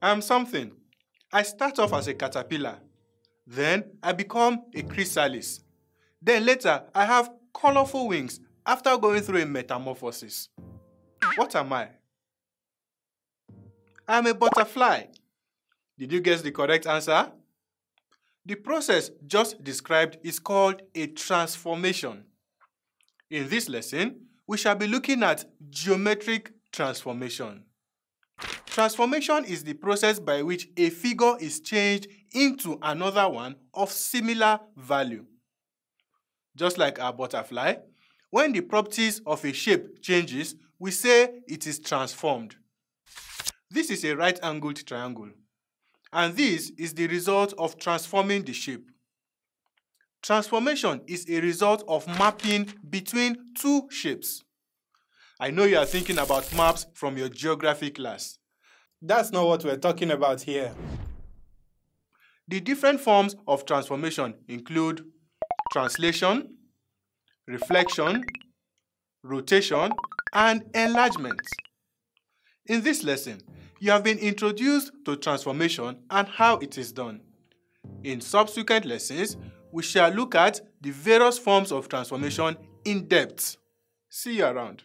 I'm something. I start off as a caterpillar. Then I become a chrysalis. Then later I have colorful wings after going through a metamorphosis. What am I? I'm a butterfly. Did you guess the correct answer? The process just described is called a transformation. In this lesson, we shall be looking at geometric transformation. Transformation is the process by which a figure is changed into another one of similar value. Just like our butterfly, when the properties of a shape changes, we say it is transformed. This is a right-angled triangle, and this is the result of transforming the shape. Transformation is a result of mapping between two shapes. I know you are thinking about maps from your geography class. That's not what we're talking about here. The different forms of transformation include translation, reflection, rotation, and enlargement. In this lesson, you have been introduced to transformation and how it is done. In subsequent lessons, we shall look at the various forms of transformation in depth. See you around.